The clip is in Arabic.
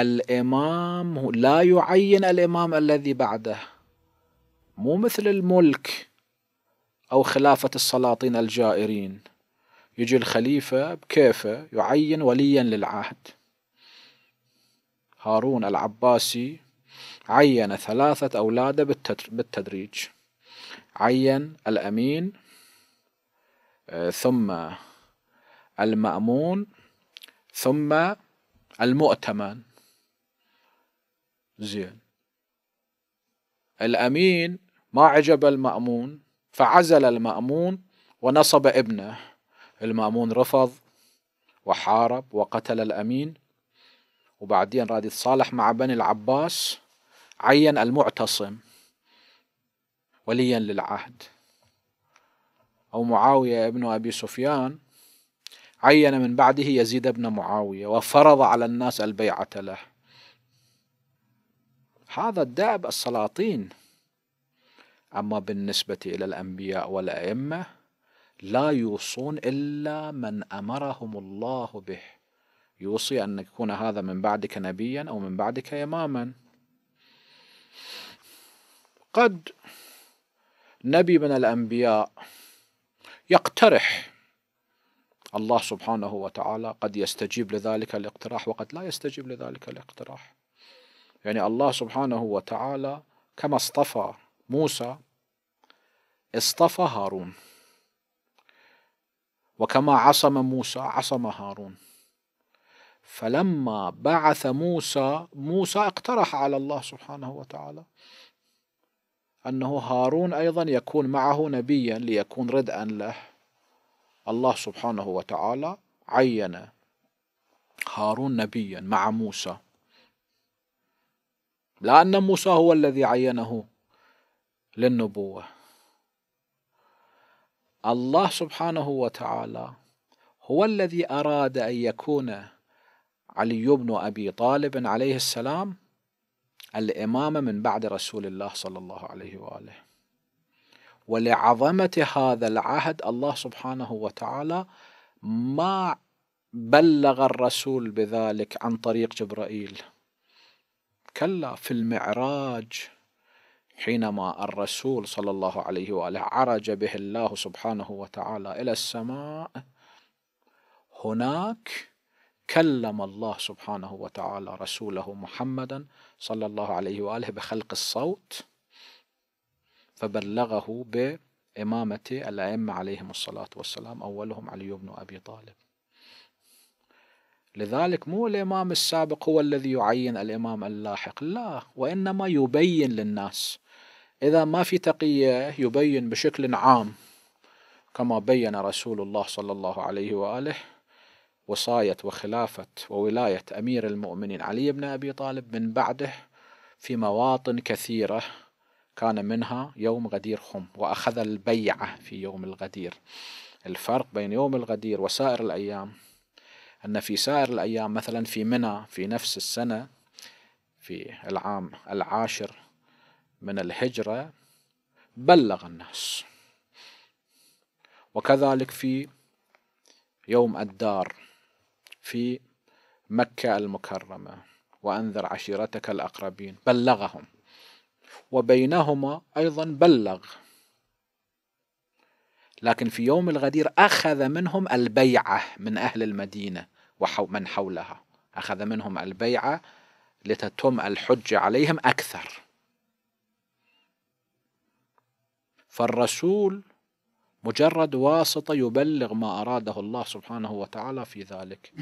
الإمام لا يعين الإمام الذي بعده. مو مثل الملك أو خلافة السلاطين الجائرين. يجي الخليفة بكيفه يعين وليا للعهد. هارون العباسي عين ثلاثة أولاده بالتدريج. عين الأمين آه، ثم المأمون ثم المؤتمن. زين. الأمين ما عجب المأمون فعزل المأمون ونصب ابنه. المأمون رفض وحارب وقتل الأمين. وبعدين راد يتصالح مع بني العباس عين المعتصم وليا للعهد. أو معاوية ابن أبي سفيان عين من بعده يزيد بن معاوية وفرض على الناس البيعة له. هذا الدأب السلاطين. أما بالنسبة إلى الأنبياء والأئمة لا يوصون إلا من أمرهم الله به. يوصي أن يكون هذا من بعدك نبيا أو من بعدك إماما. قد نبي من الأنبياء يقترح. الله سبحانه وتعالى قد يستجيب لذلك الاقتراح وقد لا يستجيب لذلك الاقتراح. يعني الله سبحانه وتعالى كما اصطفى موسى اصطفى هارون. وكما عصم موسى عصم هارون. فلما بعث موسى موسى اقترح على الله سبحانه وتعالى أنه هارون أيضا يكون معه نبيا ليكون ردءا له. الله سبحانه وتعالى عين هارون نبيا مع موسى. لأن موسى هو الذي عينه للنبوة. الله سبحانه وتعالى هو الذي أراد أن يكون علي بن أبي طالب عليه السلام الإمامة من بعد رسول الله صلى الله عليه وآله. ولعظمة هذا العهد الله سبحانه وتعالى ما بلغ الرسول بذلك عن طريق جبرائيل. كلا في المعراج حينما الرسول صلى الله عليه وآله عرج به الله سبحانه وتعالى إلى السماء. هناك كلم الله سبحانه وتعالى رسوله محمدا صلى الله عليه وآله بخلق الصوت فبلغه بإمامة الأئمة عليهم الصلاة والسلام أولهم علي بن أبي طالب. لذلك مو الإمام السابق هو الذي يعين الإمام اللاحق لا وإنما يبين للناس. إذا ما في تقية يبين بشكل عام كما بين رسول الله صلى الله عليه وآله وصاية وخلافة وولاية أمير المؤمنين علي بن أبي طالب من بعده في مواطن كثيرة كان منها يوم غدير خم وأخذ البيعة في يوم الغدير. الفرق بين يوم الغدير وسائر الأيام أن في سائر الأيام مثلا في منى في نفس السنة في العام العاشر من الهجرة بلغ الناس. وكذلك في يوم الدار في مكة المكرمة وأنذر عشيرتك الأقربين. بلغهم. وبينهما أيضا بلغ. لكن في يوم الغدير أخذ منهم البيعة من أهل المدينة. ومن حولها. أخذ منهم البيعة لتتم الحجة عليهم أكثر. فالرسول مجرد واسطة يبلغ ما أراده الله سبحانه وتعالى في ذلك.